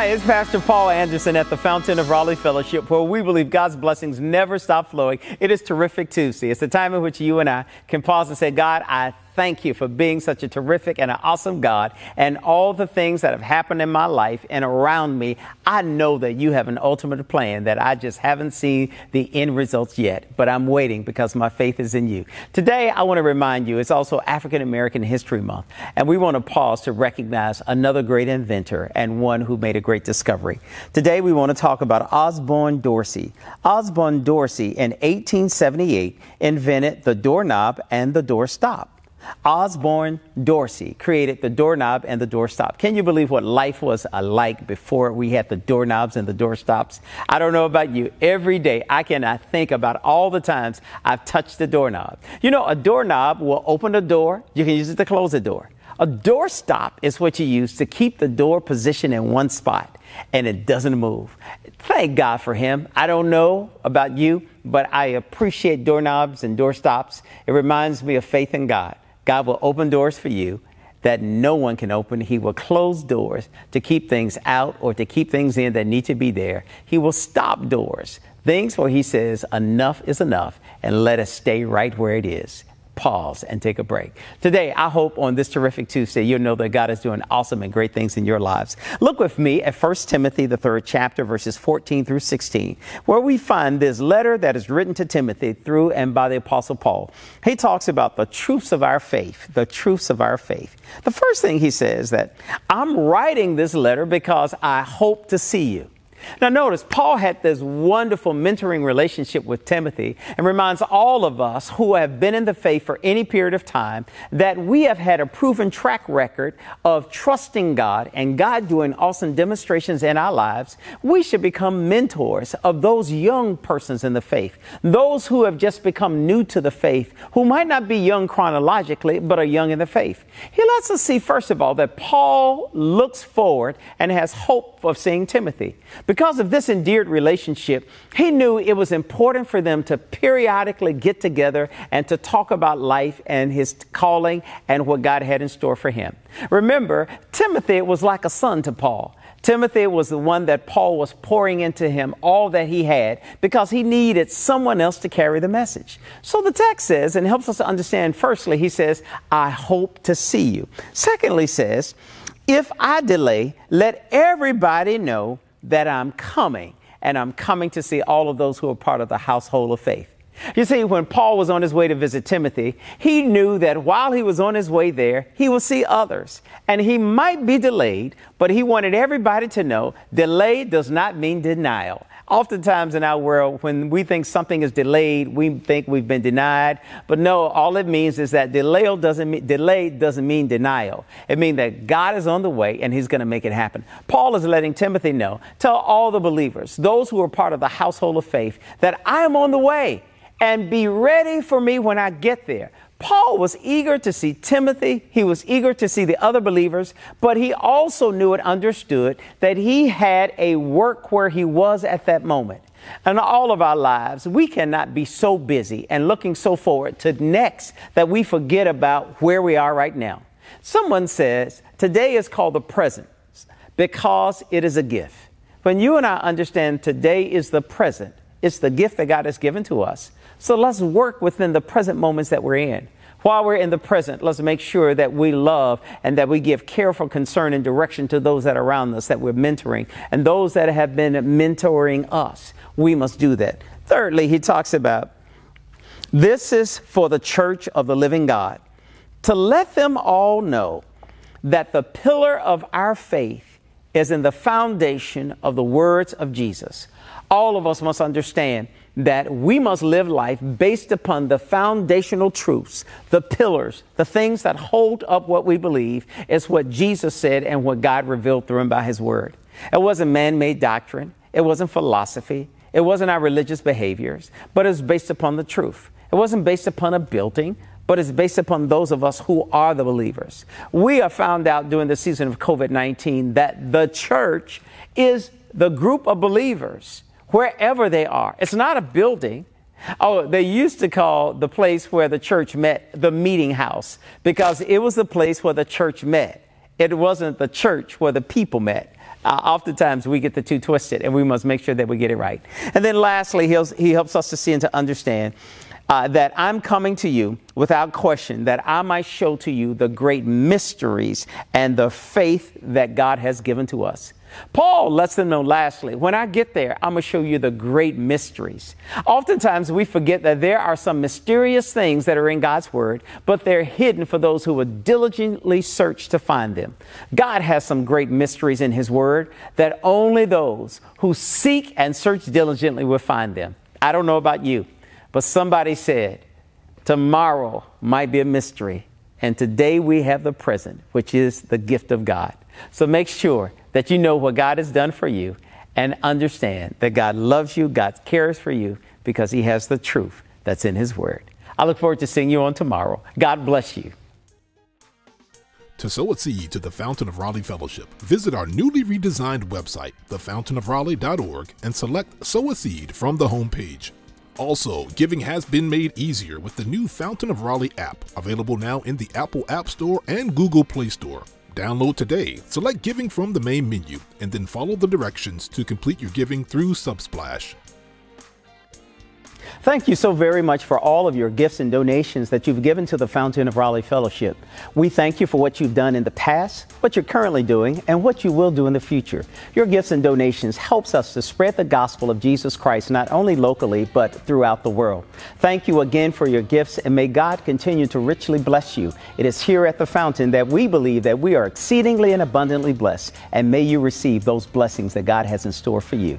Hi, it's Pastor Paul Anderson at the Fountain of Raleigh Fellowship, where we believe God's blessings never stop flowing. It is Terrific Tuesday. It's the time in which you and I can pause and say, God, I thank you for being such a terrific and an awesome God and all the things that have happened in my life and around me. I know that you have an ultimate plan that I just haven't seen the end results yet, but I'm waiting because my faith is in you. Today, I want to remind you it's also African American History Month, and we want to pause to recognize another great inventor and one who made a great discovery. Today, we want to talk about Osborne Dorsey. Osborne Dorsey in 1878 invented the doorknob and the doorstop. Osborne Dorsey created the doorknob and the doorstop. Can you believe what life was like before we had the doorknobs and the doorstops? I don't know about you. Every day I cannot think about all the times I've touched the doorknob. You know, a doorknob will open the door. You can use it to close the door. A doorstop is what you use to keep the door positioned in one spot and it doesn't move. Thank God for him. I don't know about you, but I appreciate doorknobs and doorstops. It reminds me of faith in God. God will open doors for you that no one can open. He will close doors to keep things out or to keep things in that need to be there. He will stop doors, things where He says, enough is enough, and let us stay right where it is pause and take a break. Today, I hope on this terrific Tuesday, you'll know that God is doing awesome and great things in your lives. Look with me at 1 Timothy, the third chapter, verses 14 through 16, where we find this letter that is written to Timothy through and by the Apostle Paul. He talks about the truths of our faith, the truths of our faith. The first thing he says that I'm writing this letter because I hope to see you. Now, notice Paul had this wonderful mentoring relationship with Timothy and reminds all of us who have been in the faith for any period of time that we have had a proven track record of trusting God and God doing awesome demonstrations in our lives. We should become mentors of those young persons in the faith, those who have just become new to the faith, who might not be young chronologically, but are young in the faith. He lets us see, first of all, that Paul looks forward and has hope of seeing Timothy. Because of this endeared relationship, he knew it was important for them to periodically get together and to talk about life and his calling and what God had in store for him. Remember, Timothy was like a son to Paul. Timothy was the one that Paul was pouring into him all that he had because he needed someone else to carry the message. So the text says, and helps us to understand, firstly, he says, I hope to see you. Secondly, says, if I delay, let everybody know that I'm coming, and I'm coming to see all of those who are part of the household of faith. You see, when Paul was on his way to visit Timothy, he knew that while he was on his way there, he would see others. And he might be delayed, but he wanted everybody to know delay does not mean denial oftentimes in our world, when we think something is delayed, we think we've been denied. But no, all it means is that delay doesn't mean, delay doesn't mean denial. It means that God is on the way and he's going to make it happen. Paul is letting Timothy know, tell all the believers, those who are part of the household of faith, that I am on the way and be ready for me when I get there. Paul was eager to see Timothy. He was eager to see the other believers, but he also knew and understood that he had a work where he was at that moment. In all of our lives, we cannot be so busy and looking so forward to next that we forget about where we are right now. Someone says today is called the present because it is a gift. When you and I understand today is the present, it's the gift that God has given to us. So let's work within the present moments that we're in. While we're in the present, let's make sure that we love and that we give careful concern and direction to those that are around us that we're mentoring and those that have been mentoring us. We must do that. Thirdly, he talks about this is for the church of the living God to let them all know that the pillar of our faith is in the foundation of the words of Jesus. All of us must understand that we must live life based upon the foundational truths, the pillars, the things that hold up what we believe is what Jesus said and what God revealed through him by his word. It wasn't man made doctrine, it wasn't philosophy, it wasn't our religious behaviors, but it was based upon the truth. It wasn't based upon a building, but it's based upon those of us who are the believers. We have found out during the season of COVID 19 that the church is the group of believers wherever they are. It's not a building. Oh, they used to call the place where the church met the meeting house because it was the place where the church met. It wasn't the church where the people met. Uh, oftentimes we get the two twisted, and we must make sure that we get it right. And then lastly, he helps us to see and to understand uh, that I'm coming to you without question, that I might show to you the great mysteries and the faith that God has given to us. Paul lets them know, lastly, when I get there, I'm going to show you the great mysteries. Oftentimes, we forget that there are some mysterious things that are in God's Word, but they're hidden for those who would diligently search to find them. God has some great mysteries in His Word that only those who seek and search diligently will find them. I don't know about you, but somebody said, tomorrow might be a mystery, and today we have the present, which is the gift of God. So make sure that you know what God has done for you and understand that God loves you, God cares for you because He has the truth that's in His Word. I look forward to seeing you on tomorrow. God bless you. To sow a seed to the Fountain of Raleigh Fellowship, visit our newly redesigned website, thefountainofraleigh.org, and select Sow a Seed from the homepage. Also, giving has been made easier with the new Fountain of Raleigh app, available now in the Apple App Store and Google Play Store. Download today, select Giving from the main menu, and then follow the directions to complete your giving through Subsplash. Thank you so very much for all of your gifts and donations that you've given to the Fountain of Raleigh Fellowship. We thank you for what you've done in the past, what you're currently doing, and what you will do in the future. Your gifts and donations helps us to spread the gospel of Jesus Christ not only locally but throughout the world. Thank you again for your gifts and may God continue to richly bless you. It is here at the Fountain that we believe that we are exceedingly and abundantly blessed and may you receive those blessings that God has in store for you.